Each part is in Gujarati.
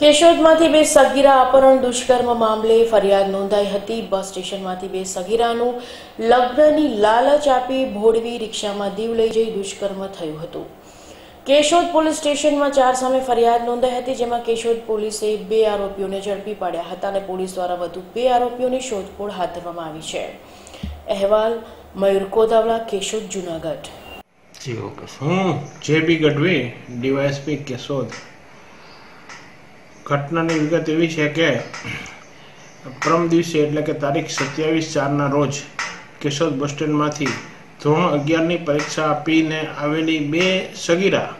કેશોદમાંથી બે સગીરા અપહરણ દુષ્કર્મ મામલે ફરિયાદ નોંધાઈ હતી. બસ સ્ટેશનમાંથી બે સગીરાનું લગ્નની લાલચ આપી ભોળવી રિક્ષામાં દીવ લઈ જઈ દુષ્કર્મ થયું હતું. કેશોદ પોલીસ સ્ટેશનમાં ચાર સામે ફરિયાદ નોંધાઈ હતી, જેમાં કેશોદ પોલીસે બે આરોપીઓને ઝડપી પાડ્યા હતા અને પોલીસ દ્વારા વધુ બે આરોપીઓની શોધખોળ હાથ ધરવામાં આવી છે. અહેવાલ, મયુર કોદાવડા કેશોદ, જુનાગઢ. જી, ઓકે. હું જે ગઢવી, ડીવાયએસપી કેશોદ. ઘટનાની વિગત એવી છે કે પરમ દિવસે એટલે કે તારીખ સત્યાવીસ ચારના રોજ કેશોદ બસ સ્ટેન્ડમાંથી ધોરણ અગિયારની પરીક્ષા આપીને આવેલી બે સગીરા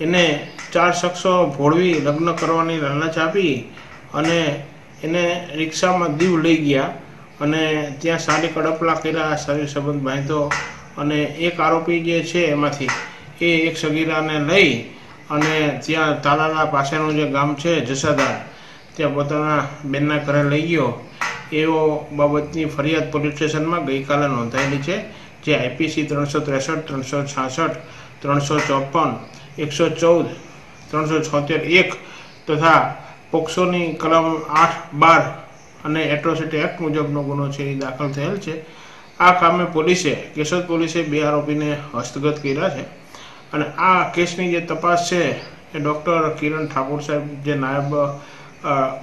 એને ચાર શખ્સો ભોળવી લગ્ન કરવાની લાલચ આપી અને એને રિક્ષામાં દીવ લઈ ગયા અને ત્યાં સારી કડપલા કર્યા, સારી સંબંધ બાંધ્યો અને એક આરોપી જે છે એમાંથી એ એક સગીરાને લઈ અને ત્યાં તાલાલા પાસેનું જે ગામ છે, જસાદાર, ત્યાં પોતાના બેનના ઘરે લઈ ગયો. એવો બાબતની ફરિયાદ પોલીસ સ્ટેશનમાં ગઈકાલે નોંધાયેલી છે, જે આઈપીસી ત્રણસો ત્રેસઠ, ત્રણસો છાસઠ, ત્રણસો ચોપન, એકસો ચૌદ, ત્રણસો છોતેર એક તથા પોક્સોની કલમ આઠ, બાર અને એટ્રોસિટી એક્ટ મુજબનો ગુનો છે એ દાખલ થયેલ છે. આ કામે પોલીસે, કેશોદ પોલીસે બે આરોપીને હસ્તગત કર્યા છે. અને આ કેસની જે તપાસ છે, એ ડૉક્ટર કિરણ ઠાકોર સાહેબ, જે નાયબ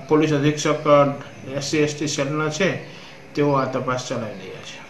પોલીસ અધિક્ષક એસસી, એસટી સેલના છે, તેઓ આ તપાસ ચલાવી રહ્યા છે.